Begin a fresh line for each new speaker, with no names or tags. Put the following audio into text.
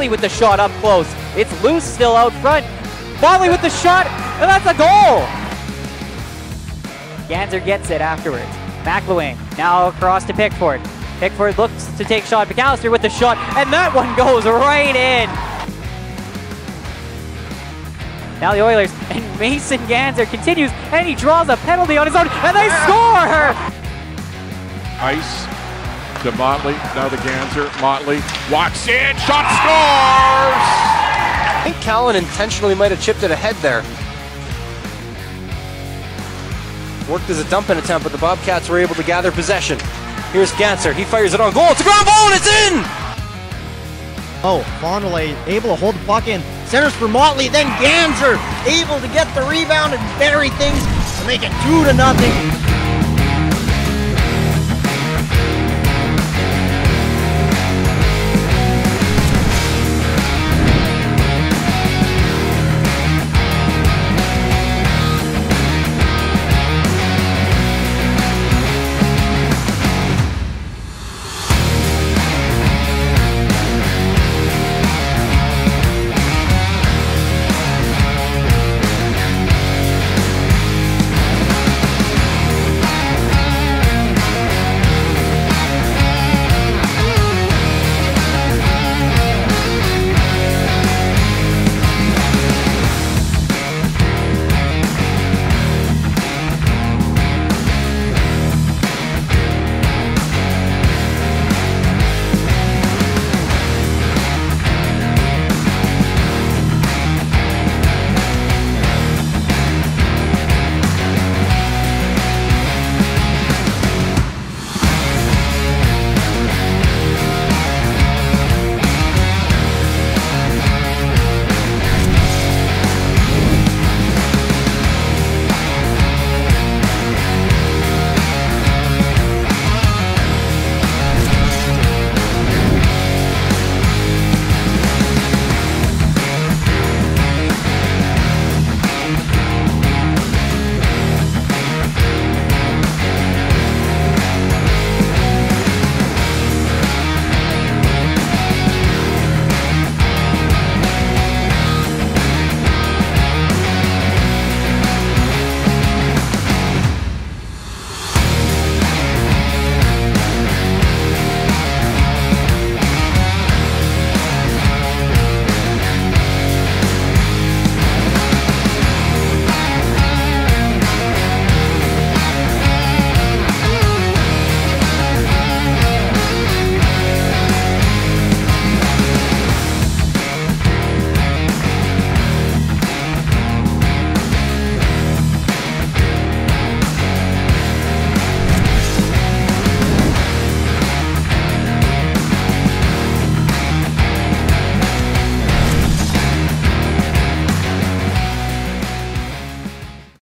Motley with the shot up close. It's loose still out front. Motley with the shot, and that's a goal! Ganser gets it afterwards. McLean now across to Pickford. Pickford looks to take shot. McAllister with the shot, and that one goes right in. Now the Oilers and Mason Ganser continues, and he draws a penalty on his own, and they score!
Ice to Motley. Now the Ganser. Motley walks in. Shot scores!
I think Callan intentionally might have chipped it ahead there. Worked as a dumping attempt, but the Bobcats were able to gather possession. Here's Ganser. He fires it on goal. It's a ground ball and it's in!
Oh, Fondley able to hold the puck in. Centers for Motley, then Ganser able to get the rebound and bury things to make it two to nothing.